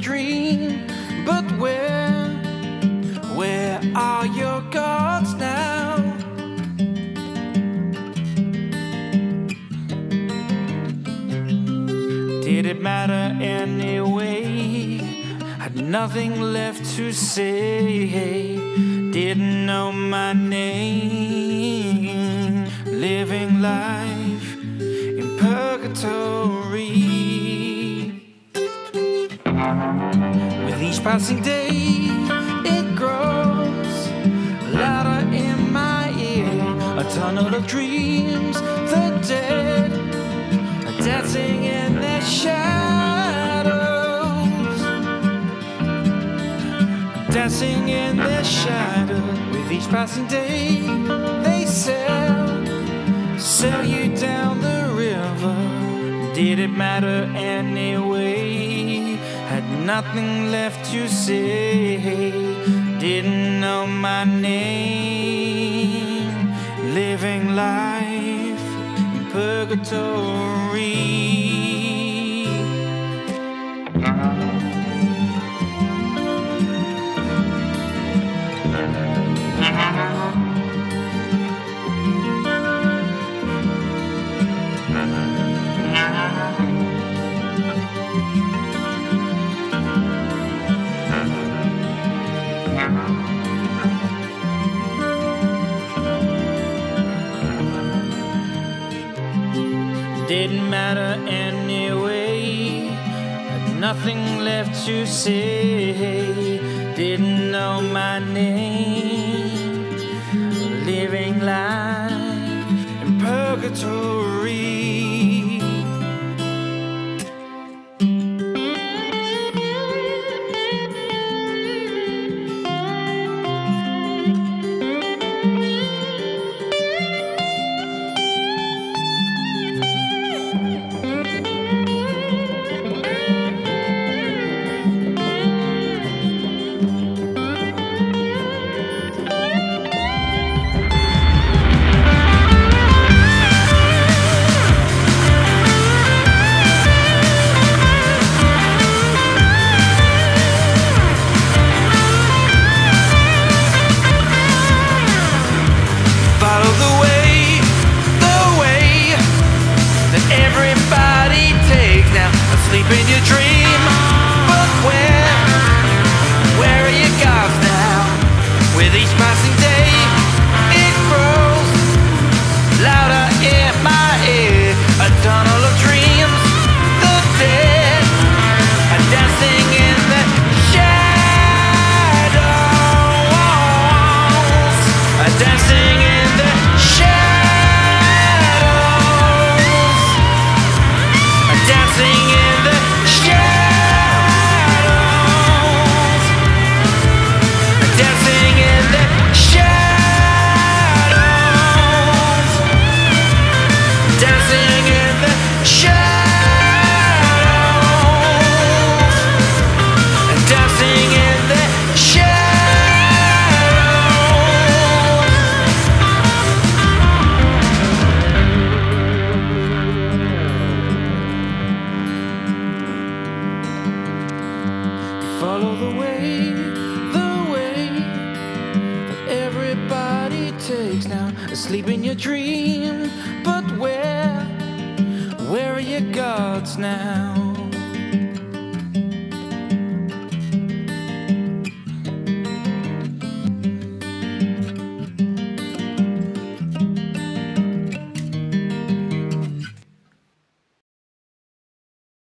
dream. But where, where are your gods now? Did it matter anyway? Had nothing left to say. Didn't know my name. Living life in purgatory. With each passing day, it grows louder in my ear. A tunnel of dreams, the dead are dancing in their shadows. Dancing in their shadows. With each passing day, they sail, sail you down the river. Did it matter anyway? Nothing left to say. Didn't know my name. Living life in purgatory. Didn't matter anyway. Had nothing left to say. Didn't know my name. Living life in purgatory. In your dream, Asleep in your dream, but where, where are your gods now?